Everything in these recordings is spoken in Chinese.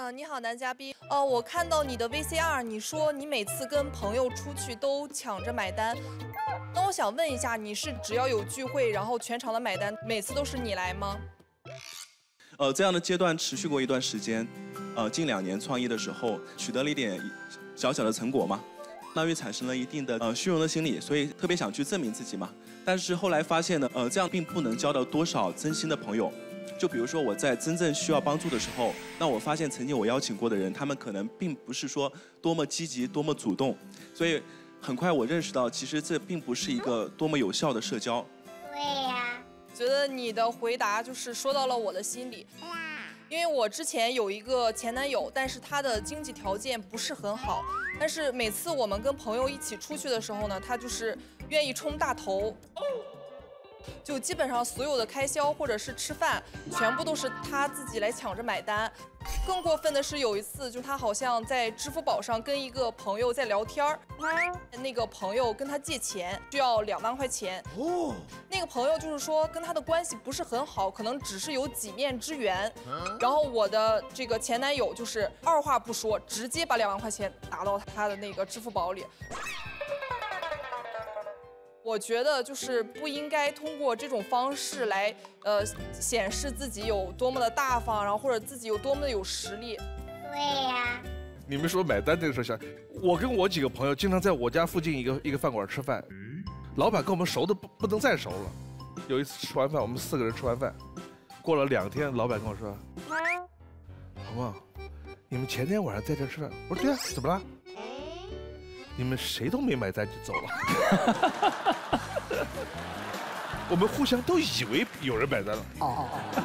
嗯，你好，男嘉宾。哦，我看到你的 VCR，你说你每次跟朋友出去都抢着买单。那我想问一下，你是只要有聚会，然后全场的买单，每次都是你来吗？呃，这样的阶段持续过一段时间，呃，近两年创业的时候取得了一点小小的成果嘛，那于产生了一定的呃虚荣的心理，所以特别想去证明自己嘛。但是后来发现呢，呃，这样并不能交到多少真心的朋友。就比如说我在真正需要帮助的时候，那我发现曾经我邀请过的人，他们可能并不是说多么积极、多么主动，所以很快我认识到，其实这并不是一个多么有效的社交。对呀，觉得你的回答就是说到了我的心里。因为我之前有一个前男友，但是他的经济条件不是很好，但是每次我们跟朋友一起出去的时候呢，他就是愿意充大头。就基本上所有的开销或者是吃饭，全部都是他自己来抢着买单。更过分的是有一次，就他好像在支付宝上跟一个朋友在聊天儿，那个朋友跟他借钱，需要两万块钱。哦，那个朋友就是说跟他的关系不是很好，可能只是有几面之缘。然后我的这个前男友就是二话不说，直接把两万块钱打到他的那个支付宝里。我觉得就是不应该通过这种方式来，呃，显示自己有多么的大方，然后或者自己有多么的有实力。对呀。你们说买单这个事情，我跟我几个朋友经常在我家附近一个一个饭馆吃饭，老板跟我们熟的不不能再熟了。有一次吃完饭，我们四个人吃完饭，过了两天，老板跟我说：“鹏鹏，你们前天晚上在这吃饭。”我说：“对啊，怎么了？”你们谁都没买单就走了，我们互相都以为有人买单了。哦哦哦。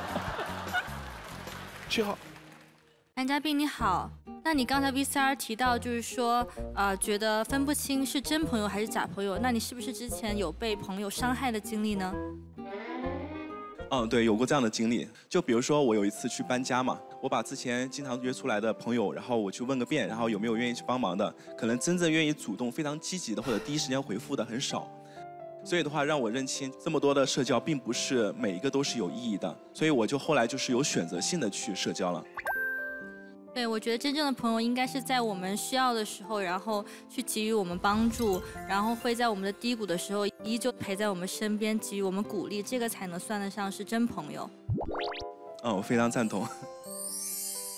七号，男嘉宾你好，那你刚才 VCR 提到就是说，呃，觉得分不清是真朋友还是假朋友，那你是不是之前有被朋友伤害的经历呢？嗯，对，有过这样的经历。就比如说，我有一次去搬家嘛，我把之前经常约出来的朋友，然后我去问个遍，然后有没有愿意去帮忙的，可能真正愿意主动、非常积极的或者第一时间回复的很少。所以的话，让我认清这么多的社交，并不是每一个都是有意义的。所以我就后来就是有选择性的去社交了。对，我觉得真正的朋友应该是在我们需要的时候，然后去给予我们帮助，然后会在我们的低谷的时候依旧陪在我们身边，给予我们鼓励，这个才能算得上是真朋友。嗯，我非常赞同。